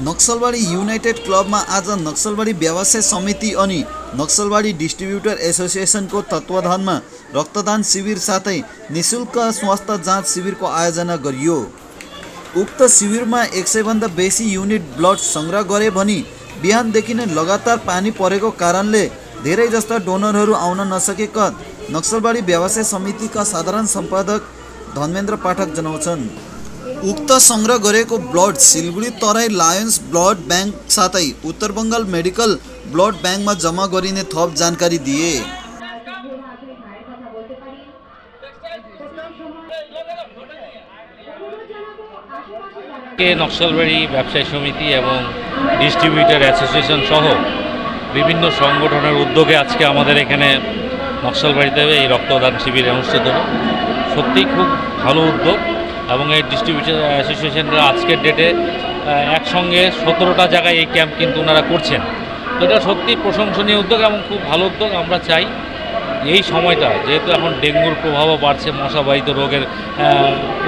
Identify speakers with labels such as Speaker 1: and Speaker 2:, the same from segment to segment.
Speaker 1: Naxalbari United क्लबमा आज नक्सलबारी व्यवसाय समिति अनि नक्सलबारी डिस्ट्रिब्युटर एसोसिएसनको तत्त्वावधानमा रक्तदान शिविर साथै निशुल्क स्वास्थ्य जाँच शिविरको आयोजना गरियो। उक्त शिविरमा एक सयभन्दा बेसी युनिट ब्लड सङ्ग्रह गरे भनी बिहानदेखि नै लगातार पानी परेको कारणले धेरै जस्ता डोनरहरू आउन नसकेका नक्सलबारी व्यवसाय समितिका साधारण सम्पादक धर्मेन्द्र पाठक जनाउँछन्। उक्त सङ्ग्रह गरेको blood Siliguri Terai Lions blood bank साथै उत्तर बङ्गाल मेडिकल ब्लड ब्याङ्कमा जम्मा गरिने थप जानकारी दिए
Speaker 2: কে নকশালবাড়ি ব্যবসায়ী সমিতি এবং ডিস্ট্রিবিউটার অ্যাসোসিয়েশন সহ বিভিন্ন সংগঠনের উদ্যোগে আজকে আমাদের এখানে নকশালবাড়িতে এই রক্তদান শিবির অনুষ্ঠিত হলো সত্যিই খুব ভালো উদ্যোগ এবং এই ডিস্ট্রিবিউটার অ্যাসোসিয়েশনরা আজকের ডেটে একসঙ্গে সতেরোটা জায়গায় এই ক্যাম্প কিন্তু ওনারা করছেন। তো এটা সত্যি প্রশংসনীয় উদ্যোগ এবং খুব ভালো উদ্যোগ। আমরা চাই এই সময়টা, যেহেতু এখন ডেঙ্গুর প্রভাবও বাড়ছে, মশাবাহিত রোগের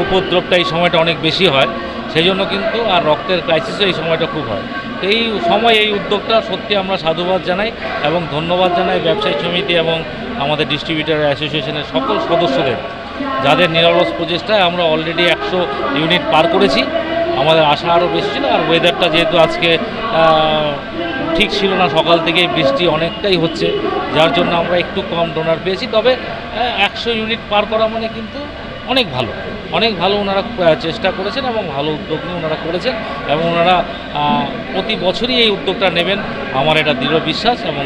Speaker 2: উপদ্রবটা এই সময়টা অনেক বেশি হয় সেই জন্য কিন্তু আর রক্তের ক্রাইসিসও এই সময়টা খুব হয়। এই সময় এই উদ্যোগটা সত্যি আমরা সাধুবাদ জানাই এবং ধন্যবাদ জানাই ব্যবসায়ী সমিতি এবং আমাদের ডিস্ট্রিবিউটার অ্যাসোসিয়েশনের সকল সদস্যদের। যাদের নিরলস প্রচেষ্টায় আমরা অলরেডি একশো ইউনিট পার করেছি। আমাদের আশা আরও বেশি ছিল, আর ওয়েদারটা যেহেতু আজকে ঠিক ছিল না, সকাল থেকে বৃষ্টি অনেকটাই হচ্ছে, যার জন্য আমরা একটু কম ডোনার পেয়েছি। তবে একশো ইউনিট পার করা মানে কিন্তু অনেক ভালো। অনেক ভালো ওনারা চেষ্টা করেছেন এবং ভালো উদ্যোগ নিয়ে ওনারা করেছেন এবং ওনারা প্রতি বছরই এই উদ্যোগটা নেবেন। আমার এটা দৃঢ় বিশ্বাস এবং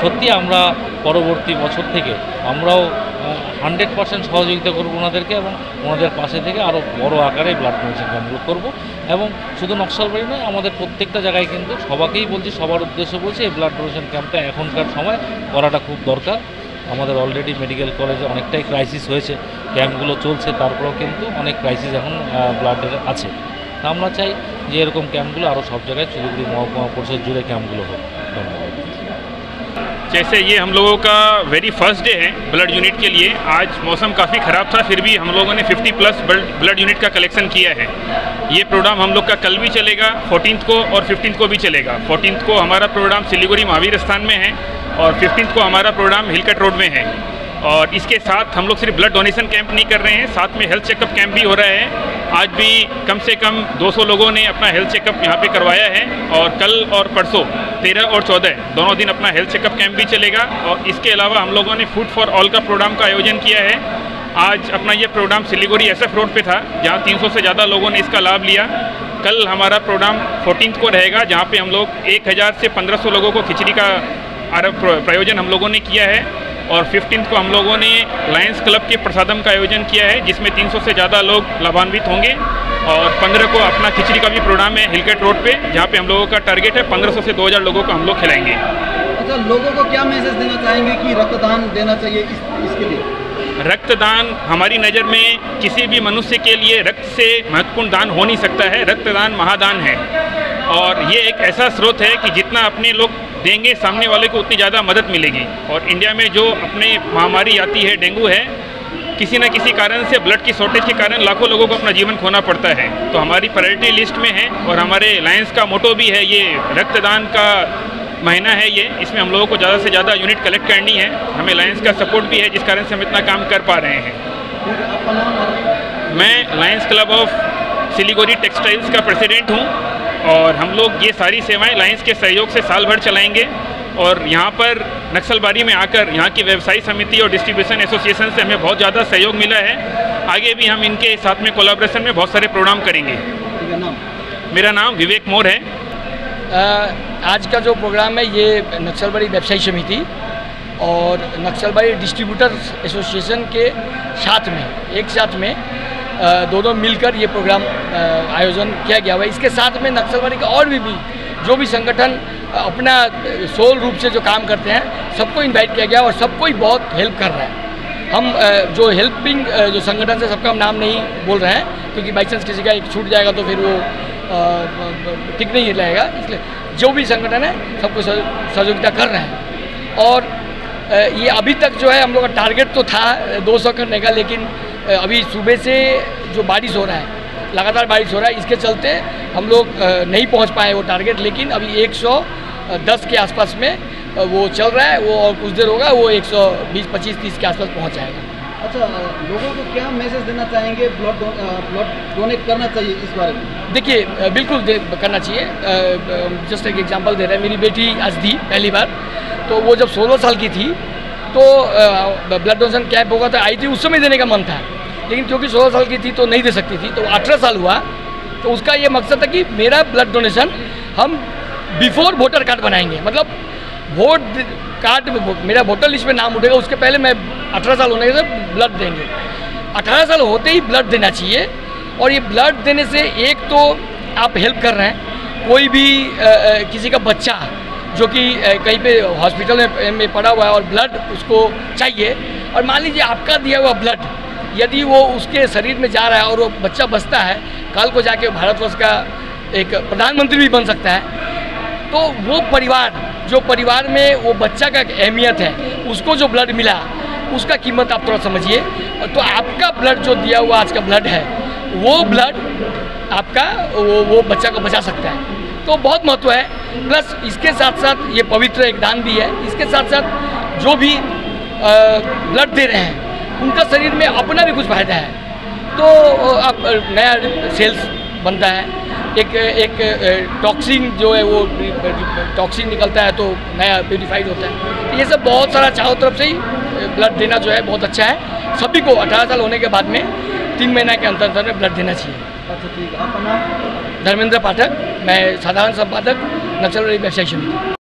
Speaker 2: সত্যি আমরা পরবর্তী বছর থেকে আমরাও হান্ড্রেড পার্সেন্ট সহযোগিতা করব ওনাদেরকে এবং ওনাদের পাশে থেকে আরও বড় আকারে ব্লাড ডোনেশন ক্যাম্পগুলো করব। এবং শুধু নকশালবাড়ি নয়, আমাদের প্রত্যেকটা জায়গায় কিন্তু সবাকেই বলছি, সবার উদ্দেশ্যে বলছি, এই ব্লাড ডোনেশন ক্যাম্পটা এখনকার সময় করাটা খুব দরকার। আমাদের অলরেডি মেডিকেল কলেজে অনেকটাই ক্রাইসিস হয়েছে ক্যাম্পগুলো চলছে, তারপরেও কিন্তু অনেক ক্রাইসিস এখন ব্লাডের আছে। আমরা চাই যে এরকম ক্যাম্পগুলো আরও সব জায়গায় শিলিগুড়ি মহকুমা পরিষদ জুড়ে ক্যাম্পগুলো হোক।
Speaker 3: जैसे ये हम लोगों का वेरी फ़र्स्ट डे है ब्लड यूनिट के लिए। आज मौसम काफ़ी ख़राब था, फिर भी हम लोगों ने 50 प्लस ब्लड यूनिट का कलेक्शन किया है। ये प्रोग्राम हम लोग का कल भी चलेगा 14th को और 15th को भी चलेगा। 14th को हमारा प्रोग्राम सिलीगुड़ी महावीर स्थान में है और 15th को हमारा प्रोग्राम हिलकट रोड में है। और इसके साथ हम लोग सिर्फ़ ब्लड डोनेशन कैंप नहीं कर रहे हैं, साथ में हेल्थ चेकअप कैंप भी हो रहा है। आज भी कम से कम 200 लोगों ने अपना हेल्थ चेकअप यहाँ पे करवाया है और कल और परसों 13 और 14 दोनों दिन अपना हेल्थ चेकअप कैंप भी चलेगा और इसके अलावा हम लोगों ने फ़ूड फॉर ऑल का प्रोग्राम का आयोजन किया है। आज अपना ये प्रोग्राम सिलीगुड़ी एसएफ रोड पे था, जहाँ 300 से ज़्यादा लोगों ने इसका लाभ लिया। कल हमारा प्रोग्राम 14 को रहेगा, जहाँ पे हम लोग 1000 से 1500 लोगों को खिचड़ी का प्रयोजन हम लोगों ने किया है। और 15th को हम लोगों ने लायंस क्लब के प्रसादम का आयोजन किया है जिसमें 300 से ज़्यादा लोग लाभान्वित होंगे। और 15 को अपना खिचड़ी का भी प्रोग्राम है हिलकेट रोड पे जहाँ पे हम लोगों का टारगेट है 1500 से 2000 लोगों को हम लोग खिलाएँगे।
Speaker 1: अच्छा लोगों को क्या मैसेज देना चाहेंगे कि रक्तदान देना चाहिए इस, इसके लिए?
Speaker 3: रक्तदान हमारी नज़र में किसी भी मनुष्य के लिए रक्त से महत्वपूर्ण दान हो नहीं सकता है रक्तदान महादान है। और ये एक ऐसा स्रोत है कि जितना अपने लोग देंगे, सामने वाले को उतनी ज़्यादा मदद मिलेगी। और इंडिया में जो अपने महामारी आती है, डेंगू है, किसी न किसी कारण से ब्लड की शॉर्टेज के कारण लाखों लोगों को अपना जीवन खोना पड़ता है। तो हमारी प्रायोरिटी लिस्ट में है और हमारे लायंस का मोटो भी है, ये रक्तदान का महीना है ये। इसमें हम लोगों को ज़्यादा से ज़्यादा यूनिट कलेक्ट करनी है। हमें लायंस का सपोर्ट भी है, जिस कारण से हम इतना काम कर पा रहे हैं। मैं Lions Club of Siliguri textiles का प्रेसिडेंट हूँ और हम लोग ये सारी सेवाएँ लायंस के सहयोग से साल भर चलाएँगे और यहाँ पर नक्सलबारी में आकर यहाँ की व्यवसायी समिति और डिस्ट्रीब्यूशन एसोसिएशन से हमें बहुत ज़्यादा सहयोग मिला है। आगे भी हम इनके साथ में कोलाब्रेशन में बहुत सारे प्रोग्राम करेंगे। मेरा नाम? विवेक मोर है।
Speaker 4: आज का जो प्रोग्राम है ये नक्सलबाड़ी व्यवसायी समिति और नक्सलबाड़ी डिस्ट्रीब्यूटर्स एसोसिएशन के साथ में एक साथ में दोनों मिलकर ये प्रोग्राम आयोजन किया गया हुआ है। इसके साथ में नक्सलबाड़ी का और भी, भी जो भी संगठन अपना सोल रूप से जो काम करते हैं सबको इनवाइट किया गया और सबको ही बहुत हेल्प कर रहा है। हम जो हेल्पिंग जो संगठन से सबका हम नाम नहीं बोल रहे हैं क्योंकि बाई चांस किसी का एक छूट जाएगा तो फिर वो ठीक नहीं रहेगा। इसलिए जो भी संगठन है सबको सहयोगिता कर रहे हैं। और ये अभी तक जो है हम लोग का टारगेट तो था 200 करने का लेकिन अभी सुबह से जो बारिश हो रहा है लगातार बारिश हो रहा है इसके चलते हम लोग नहीं पहुँच पाए वो टारगेट लेकिन अभी 110 के आसपास में वो चल रहा है वो और कुछ देर होगा वो 120 25 30 के आसपास पहुँच जाएगा।
Speaker 1: अच्छा लोगों को क्या मैसेज देना चाहेंगे ब्लड ब्लड डोनेट करना चाहिए इस बारे में?
Speaker 4: देखिए बिल्कुल दे, करना चाहिए। जस्ट एक एग्जांपल दे रहे हैं मेरी बेटी आज दी पहली बार। तो वो जब 16 साल की थी तो ब्लड डोनेशन कैंप होगा तो आई थी उस समय देने का मन था। लेकिन क्योंकि 16 साल की थी तो नहीं दे सकती थी तो 18 साल हुआ तो उसका ये मकसद था कि मेरा ब्लड डोनेशन हम बिफोर वोटर कार्ड बनाएँगे। मतलब वोट कार्ड मेरा वोटर लिस्ट में नाम उठेगा उसके पहले मैं 18 साल होने बाद ब्लड देंगे। 18 साल होते ही ब्लड देना चाहिए और ये ब्लड देने से एक तो आप हेल्प कर रहे हैं कोई भी अ, किसी का बच्चा जो कि कहीं पे हॉस्पिटल में, में पड़ा हुआ है और ब्लड उसको चाहिए और मान लीजिए आपका दिया हुआ ब्लड यदि वो उसके शरीर में जा रहा है और वो बच्चा बचता है, कल को जाके भारतवर्ष का एक प्रधानमंत्री भी बन सकता है। तो वो परिवार, जो परिवार में वो बच्चा का अहमियत है, उसको जो ब्लड मिला, उसका कीमत आप थोड़ा समझिए। तो आपका ब्लड जो दिया हुआ आज का ब्लड है, वो ब्लड आपका, वो वो बच्चा को बचा सकता है। तो बहुत महत्व है। प्लस इसके साथ साथ ये पवित्र एक दान भी है। इसके साथ साथ जो भी ब्लड दे रहे हैं उनका शरीर में अपना भी कुछ फ़ायदा है। तो अब नया सेल्स बनता है। एक एक टॉक्सिन जो है वो टॉक्सिन निकलता है तो नया प्यूरिफाइड होता है। तो ये सब बहुत सारा चारों तरफ़ से ही ब्लड देना जो है बहुत अच्छा है। सभी को 18 साल होने के बाद में तीन महीना के अंतर अंतर में ब्लड देना चाहिए।
Speaker 1: अच्छा ठीक है।
Speaker 4: धर्मेंद्र पाठक मैं साधारण संपादक नक्सलवाड़ी व्यवसायी समिति।